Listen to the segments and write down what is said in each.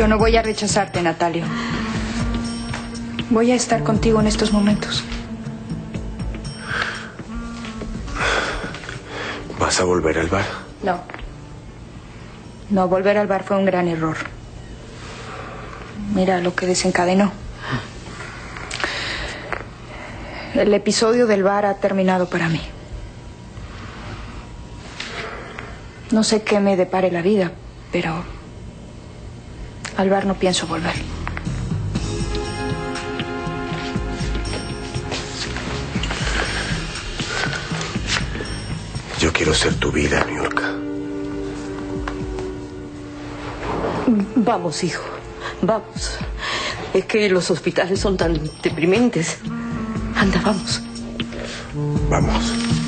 Yo no voy a rechazarte, Natalio. Voy a estar contigo en estos momentos. ¿Vas a volver al bar? No. No, volver al bar fue un gran error. Mira lo que desencadenó. El episodio del bar ha terminado para mí. No sé qué me depare la vida, pero al bar no pienso volver. Yo quiero ser tu vida, New York. Vamos, hijo. Vamos. Es que los hospitales son tan deprimentes. Anda, vamos. Vamos.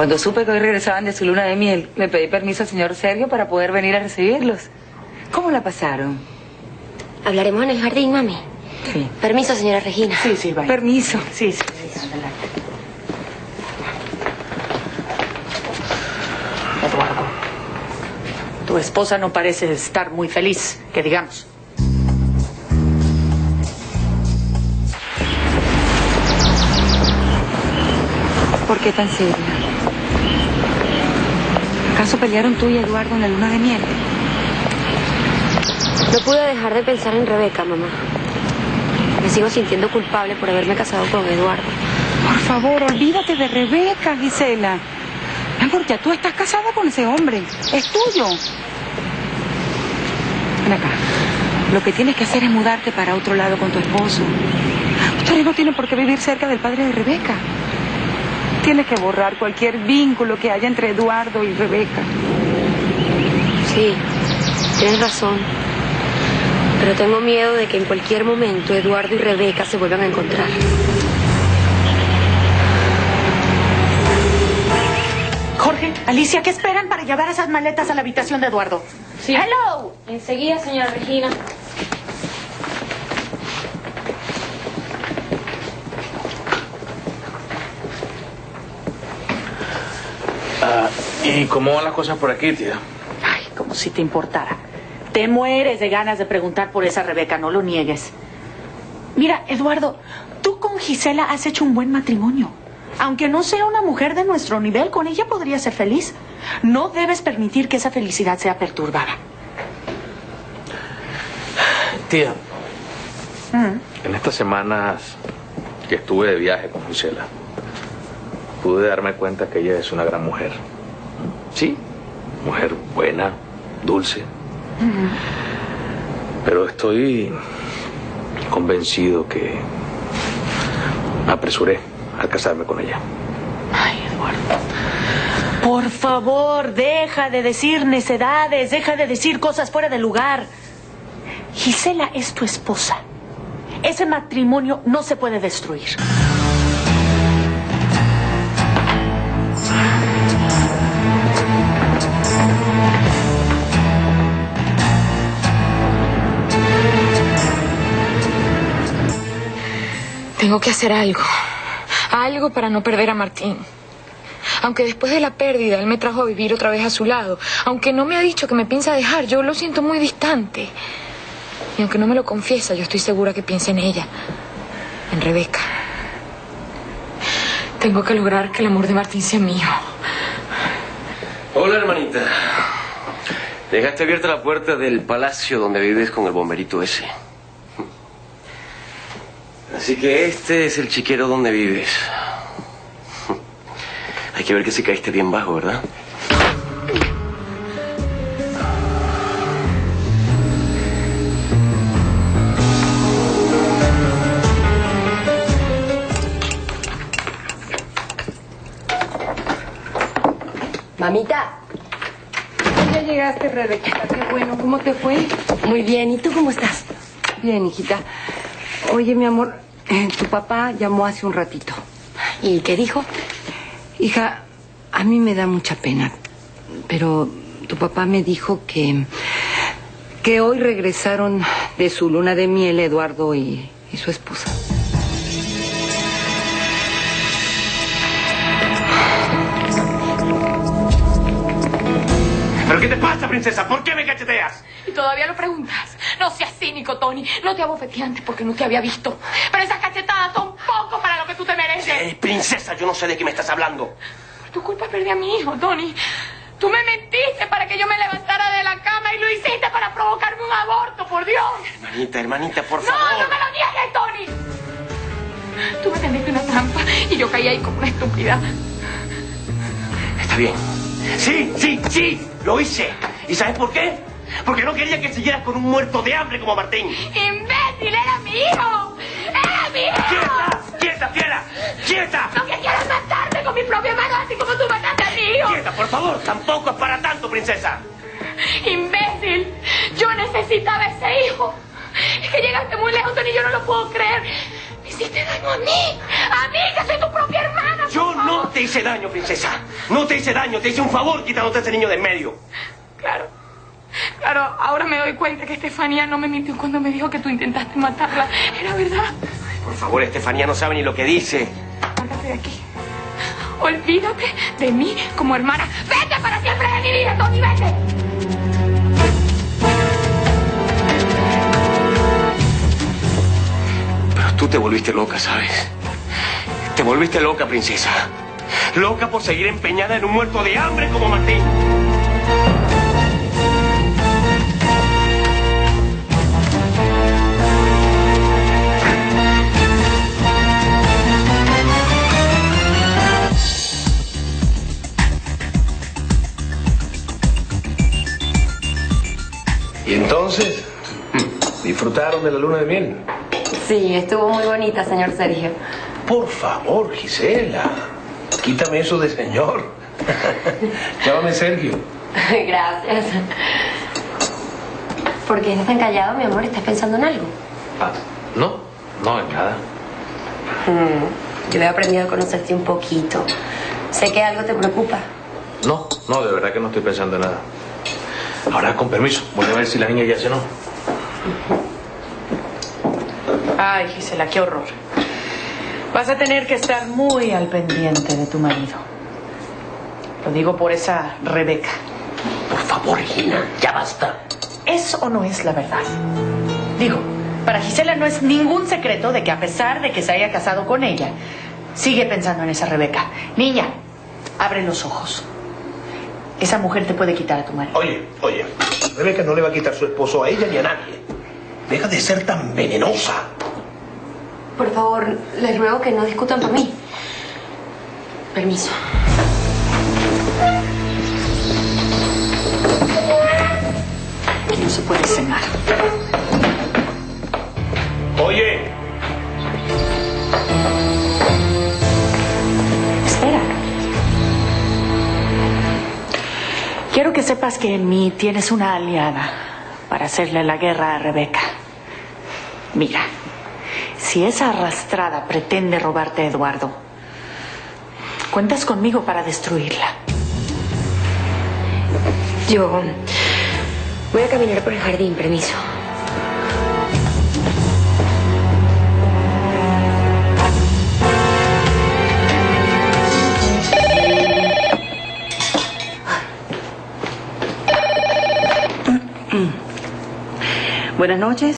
Cuando supe que hoy regresaban de su luna de miel, le pedí permiso al señor Sergio para poder venir a recibirlos. ¿Cómo la pasaron? Hablaremos en el jardín, mami. Sí. Permiso, señora Regina. Sí, sí, vaya. Permiso. Sí, sí. Eduardo, tu esposa no parece estar muy feliz, que digamos. ¿Por qué tan seria? ¿Acaso pelearon tú y Eduardo en la luna de miel? No pude dejar de pensar en Rebeca, mamá. Me sigo sintiendo culpable por haberme casado con Eduardo. Por favor, olvídate de Rebeca, Gisela. Mi amor, ya tú estás casada con ese hombre. Es tuyo. Ven acá. Lo que tienes que hacer es mudarte para otro lado con tu esposo. Ustedes no tienen por qué vivir cerca del padre de Rebeca. Tienes que borrar cualquier vínculo que haya entre Eduardo y Rebeca. Sí, tienes razón. Pero tengo miedo de que en cualquier momento Eduardo y Rebeca se vuelvan a encontrar. Jorge, Alicia, ¿qué esperan para llevar esas maletas a la habitación de Eduardo? Sí. Hello. Enseguida, señora Regina. ¿Y cómo van las cosas por aquí, tía? Ay, como si te importara. Te mueres de ganas de preguntar por esa Rebeca, no lo niegues. Mira, Eduardo, tú con Gisela has hecho un buen matrimonio. Aunque no sea una mujer de nuestro nivel, con ella podría ser feliz. No debes permitir que esa felicidad sea perturbada. Tía, en estas semanas que estuve de viaje con Gisela, pude darme cuenta que ella es una gran mujer. Sí, mujer buena, dulce. Pero estoy convencido que me apresuré al casarme con ella. Ay, Eduardo. Por favor, deja de decir necedades, deja de decir cosas fuera de lugar. Gisela es tu esposa. Ese matrimonio no se puede destruir. Tengo que hacer algo. Algo para no perder a Martín. Aunque después de la pérdida él me trajo a vivir otra vez a su lado. Aunque no me ha dicho que me piensa dejar, yo lo siento muy distante. Y aunque no me lo confiesa, yo estoy segura que piensa en ella. En Rebeca. Tengo que lograr que el amor de Martín sea mío. Hola, hermanita. Dejaste abierta la puerta del palacio donde vives con el bomberito ese. Así que este es el chiquero donde vives. Hay que ver que si caíste bien bajo, ¿verdad? Mamita. Ya llegaste, Rebequita. Qué bueno. ¿Cómo te fue? Muy bien. ¿Y tú cómo estás? Bien, hijita. Oye, mi amor, eh, tu papá llamó hace un ratito. ¿Y qué dijo? Hija, a mí me da mucha pena, pero tu papá me dijo que que hoy regresaron de su luna de miel Eduardo y, y su esposa. ¿Pero qué te pasa, princesa? ¿Por qué me cacheteas? Y todavía lo preguntas. No seas cínico, Tony. No te abofeteé antes porque no te había visto. Pero esas cachetadas son poco para lo que tú te mereces. Eh, princesa, yo no sé de qué me estás hablando. Por tu culpa perdí a mi hijo, Tony. Tú me mentiste para que yo me levantara de la cama y lo hiciste para provocarme un aborto, por Dios. Hermanita, hermanita, por No, favor. no me lo niegues, Tony. Tú me tendiste una trampa y yo caí ahí como una estúpida. Está bien. Sí, sí, sí, lo hice. ¿Y sabes por qué? Porque no quería que siguieras con un muerto de hambre como Martín. ¡Imbécil! ¡Era mi hijo! ¡Era mi hijo! ¡Quieta! ¡Quieta, fiera! ¡Quieta! Lo que quieres matarme con mi propia mano, así como tú mataste a mi hijo. ¡Quieta, por favor! Tampoco es para tanto, princesa. ¡Imbécil! Yo necesitaba ese hijo. Es que llegaste muy lejos, Tony, yo no lo puedo creer. Me hiciste daño a mí. A mí, que soy tu propia hermana. Yo no te hice daño, princesa. No te hice daño, te hice un favor quitándote a ese niño de en medio. Claro. Claro, ahora me doy cuenta que Estefanía no me mintió cuando me dijo que tú intentaste matarla. Era verdad. Por favor, Estefanía no sabe ni lo que dice. Lárgate de aquí. Olvídate de mí como hermana. ¡Vete para siempre de mi vida, Tony! ¡Vete! Pero tú te volviste loca, ¿sabes? Te volviste loca, princesa. Loca por seguir empeñada en un muerto de hambre como Martín. ¿Y entonces? ¿Disfrutaron de la luna de miel? Sí, estuvo muy bonita, señor Sergio. Por favor, Gisela. Quítame eso de señor. Llámame Sergio. Gracias. ¿Por qué estás tan callado, mi amor? ¿Estás pensando en algo? Ah, no, no, en nada. Mm, yo he aprendido a conocerte un poquito. Sé que algo te preocupa. No, no, de verdad que no estoy pensando en nada. Ahora, con permiso, voy a ver si la niña ya cenó. Ay, Gisela, qué horror. Vas a tener que estar muy al pendiente de tu marido. Lo digo por esa Rebeca. Por favor, Gina, ya basta. ¿Es o no es la verdad? Digo, para Gisela no es ningún secreto de que a pesar de que se haya casado con ella, sigue pensando en esa Rebeca. Niña, abre los ojos. Esa mujer te puede quitar a tu marido. Oye, oye. Rebeca no le va a quitar su esposo a ella ni a nadie. Deja de ser tan venenosa. Por favor, les ruego que no discutan por mí. Permiso. Aquí no se puede cenar. Quiero que sepas que en mí tienes una aliada para hacerle la guerra a Rebeca. Mira, si esa arrastrada pretende robarte a Eduardo, cuentas conmigo para destruirla. Yo voy a caminar por el jardín, permiso. Buenas noches.